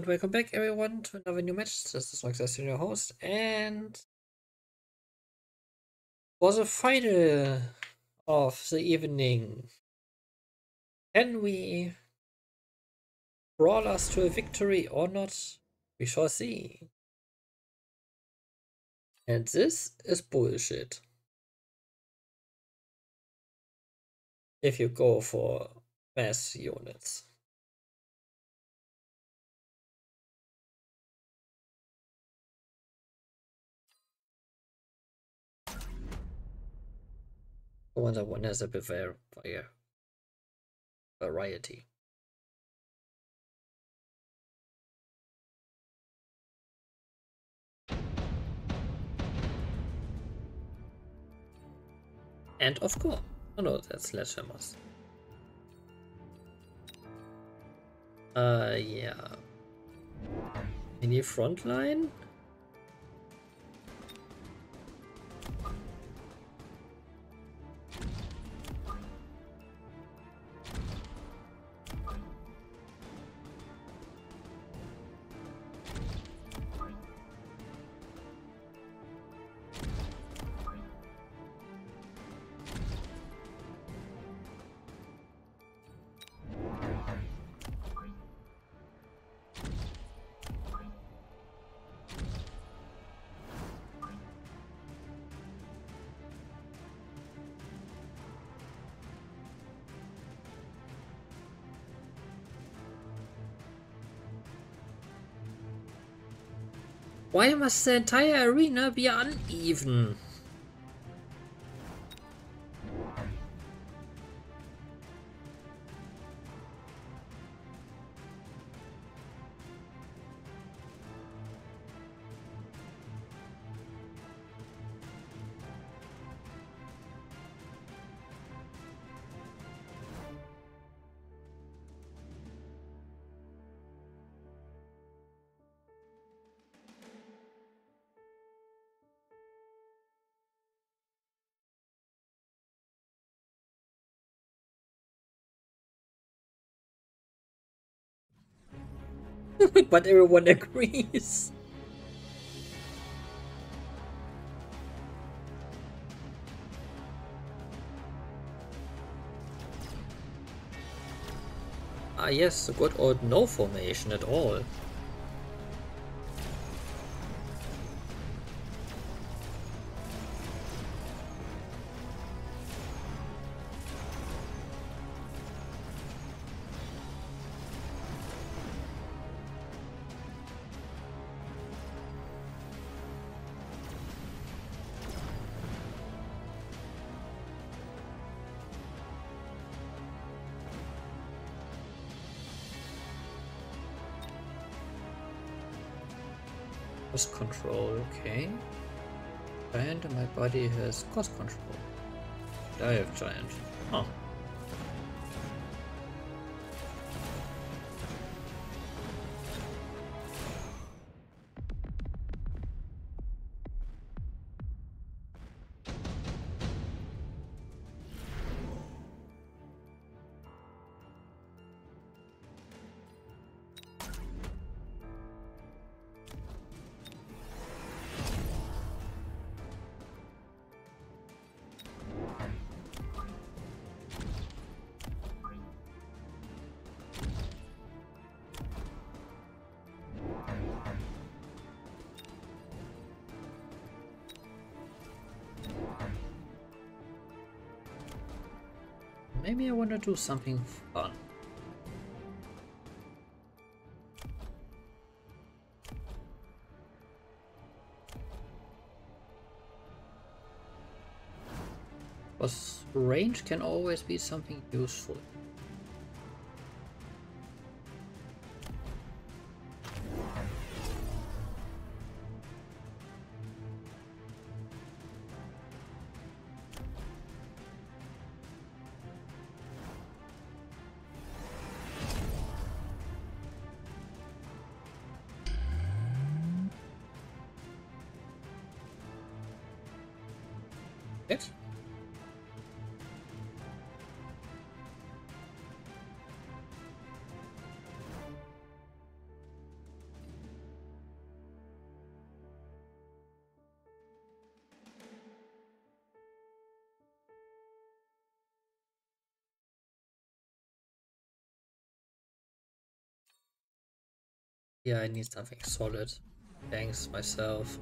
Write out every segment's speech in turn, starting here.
and welcome back everyone to another new match. This is Success your host and for the final of the evening. Can we brawl us to a victory or not? We shall see. And this is bullshit. If you go for mass units. I wonder one has a bit of variety. And of course, oh no, that's sledgehammers. Uh, yeah. Any front Why must the entire arena be uneven? but everyone agrees. Ah yes, the good old no formation at all. Cost control, okay. And my body has cost control. I have giant. Maybe I want to do something fun. Because range can always be something useful. it. Yeah, I need something solid. Thanks myself.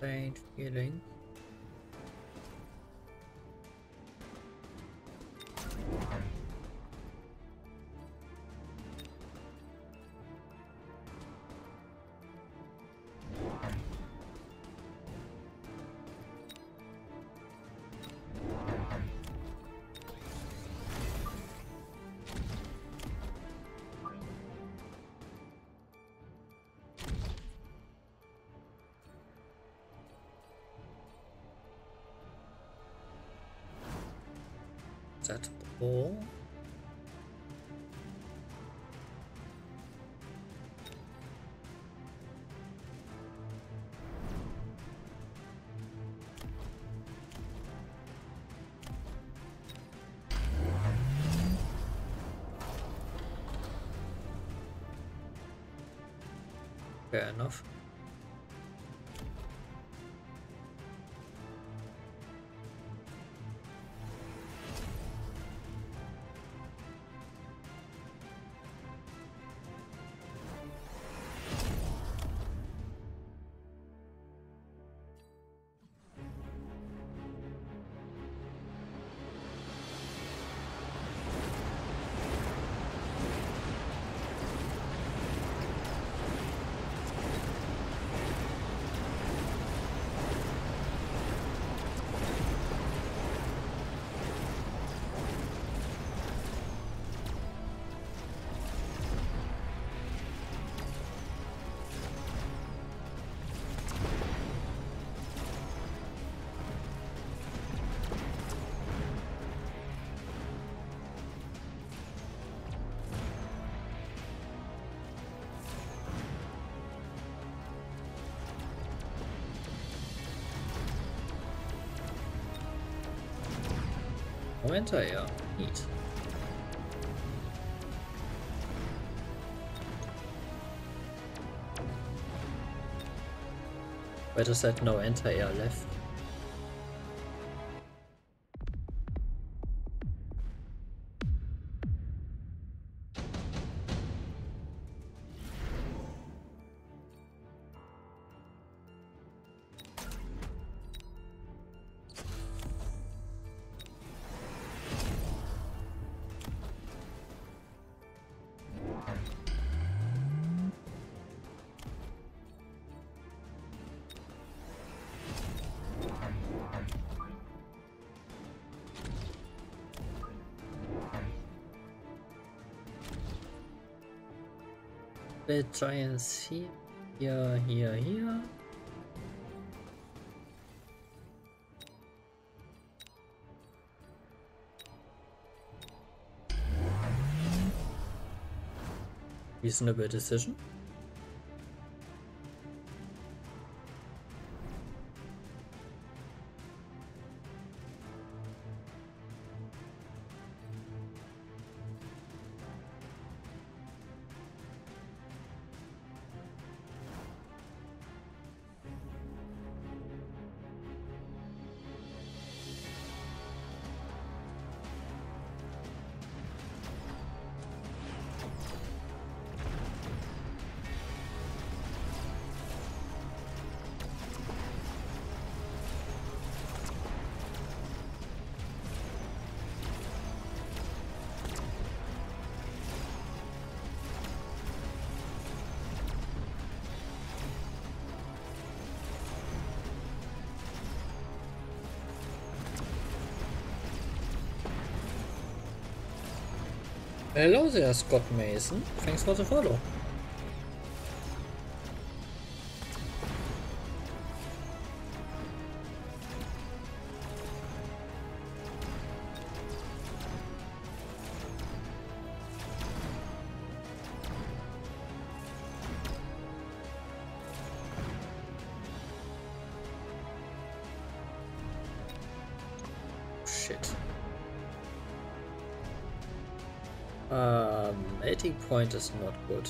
Faint feeling. That all? Fair enough. Winter, ja. Neat. Does that no enter air left? The giants here, here, here, here. Reasonable decision. Hello there, Scott Mason. Thanks for the follow. Shit. Um, melting point is not good.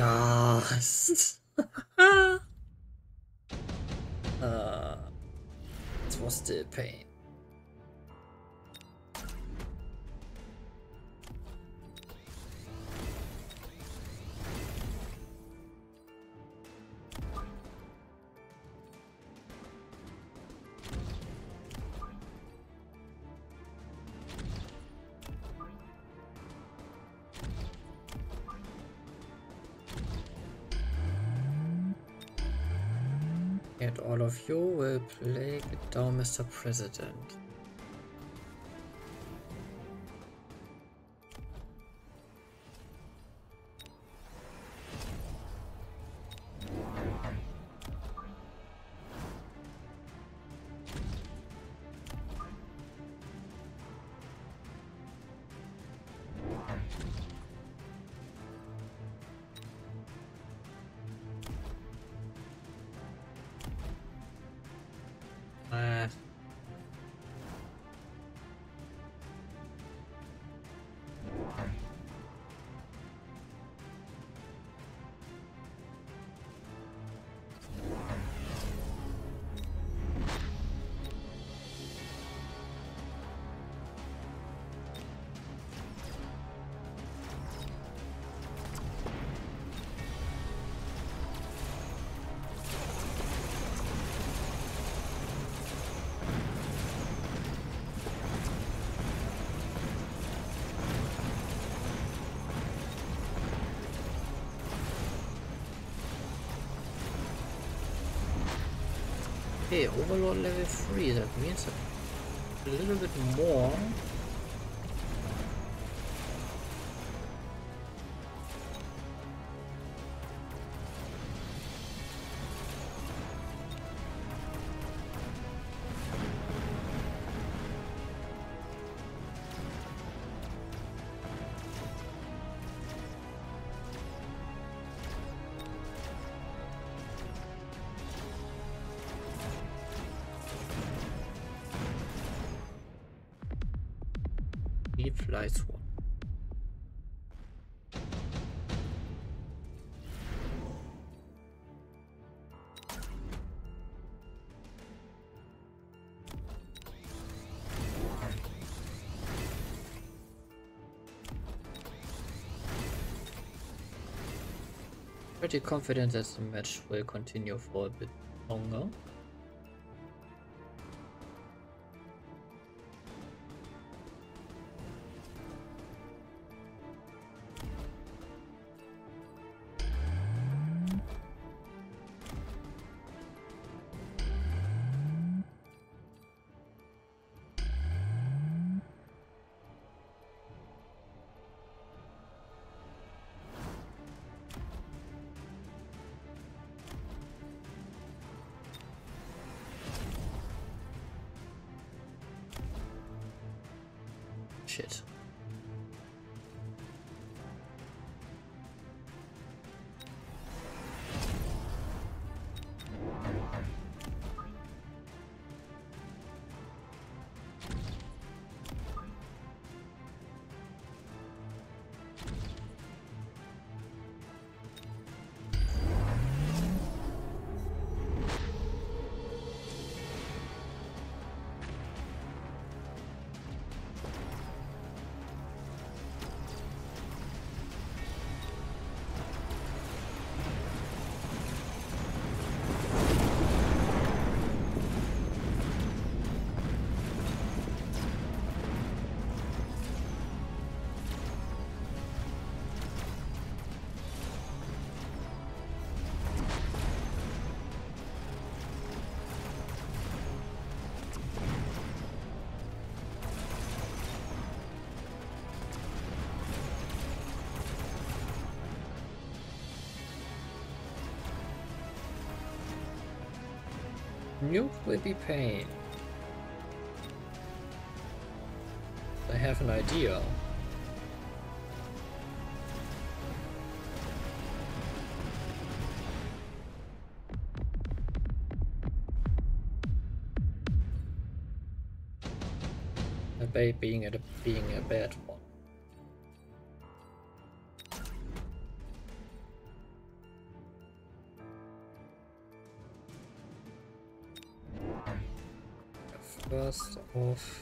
Yes. uh, it was still pain. You will play it down, Mr. President. Okay, Overlord level 3, that means a little bit more. Fly swan. Pretty confident that the match will continue for a bit longer. Shit. Nuke will be pain. I have an idea. A being a being a bad First off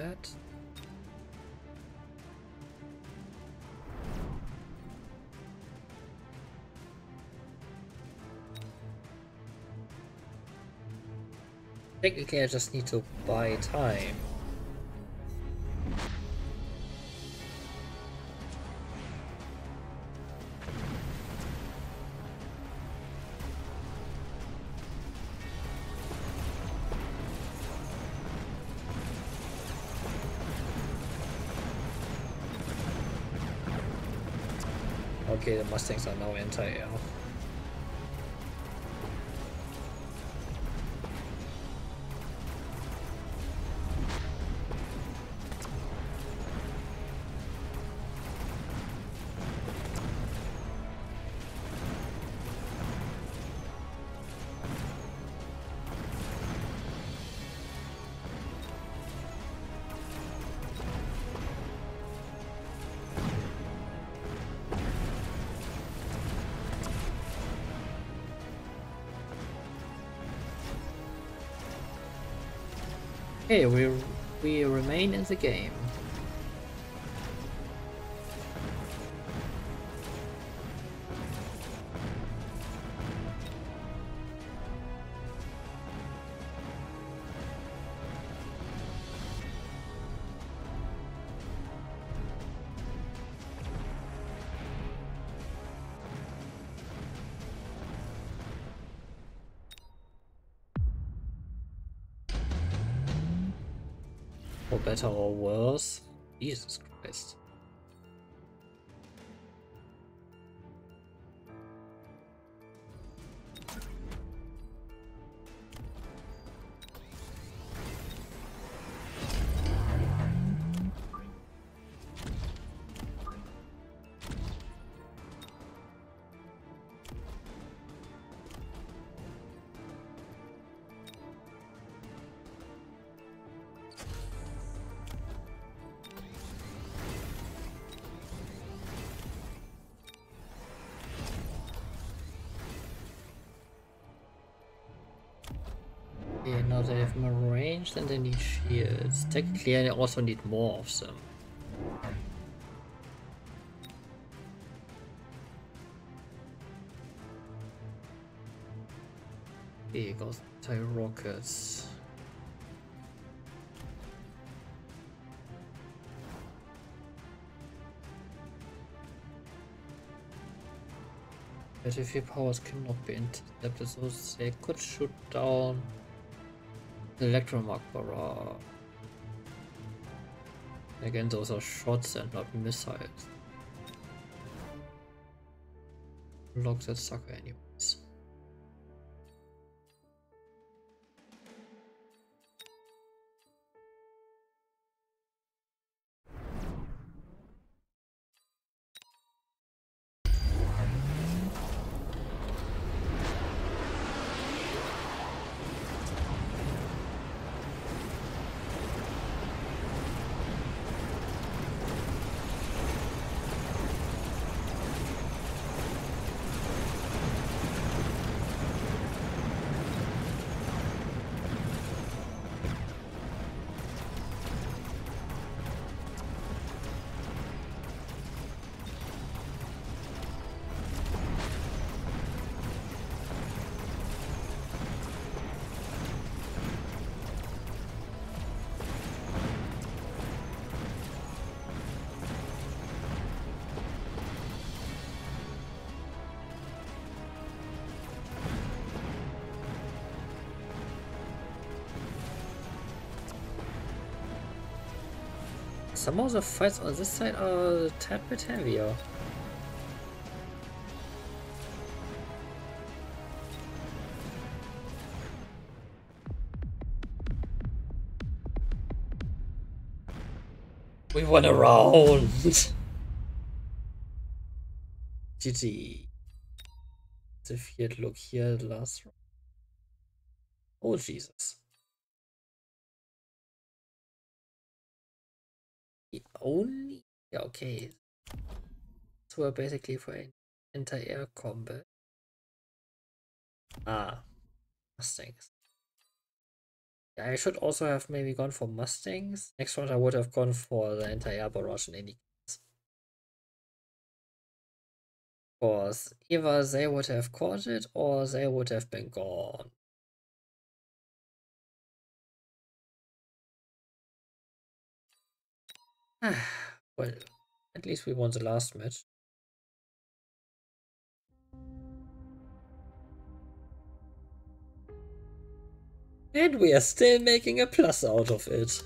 that. Technically I just need to buy time. Okay, the Mustangs are now anti-air. Okay, we we remain in the game. Better or worse. Jesus Christ. Okay, now they have more range than they need shields. Technically I also need more of them. Okay, goes tie rockets. Battlefield powers cannot be intercepted, so they could shoot down Electromagbarra. Uh, again, those are shots and not missiles. Lock that sucker anyways. Some of the fights on this side are a tad bit heavier. We won a round! GG. The field look here last round. Oh Jesus. Only yeah okay. So we're basically for an anti-air combat. Ah Mustangs. Yeah, I should also have maybe gone for Mustangs. Next round I would have gone for the anti-air barrage in any case. Because either they would have caught it or they would have been gone. well, at least we won the last match. And we are still making a plus out of it.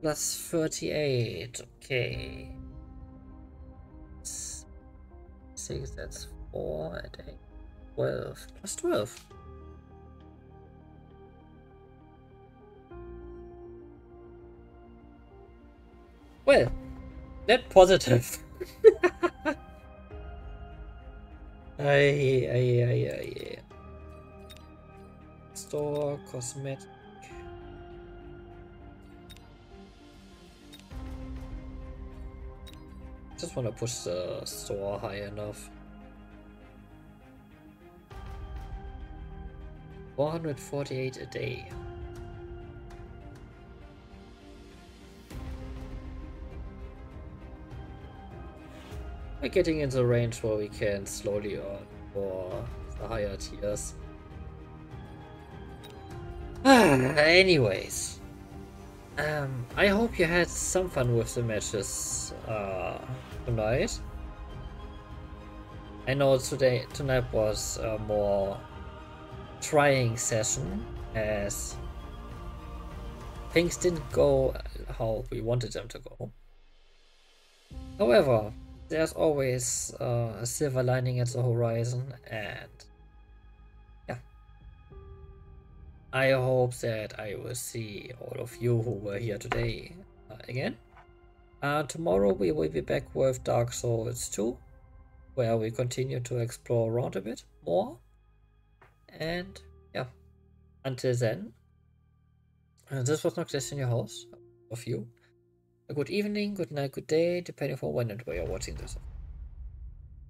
Plus 38, okay. Six, that's four, and eight, 12, plus 12. Well, net positive. Ay, ay, ay, ay. Store, cosmetic. Just want to push the store high enough. 448 a day. We're getting into range where we can slowly earn for the higher tiers. Anyways, um, I hope you had some fun with the matches uh, tonight. I know today tonight was a more trying session as things didn't go how we wanted them to go. However, there's always uh, a silver lining at the horizon, and yeah. I hope that I will see all of you who were here today uh, again. Uh, tomorrow we will be back with Dark Souls 2, where we continue to explore around a bit more. And yeah, until then, uh, this was NoxDestin your house of you a good evening, good night, good day, depending on when and where you're watching this.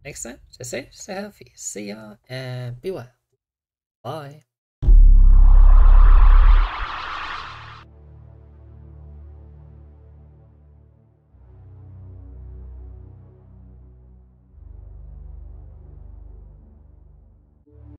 Next time, stay safe, stay healthy, see ya, and be well. Bye.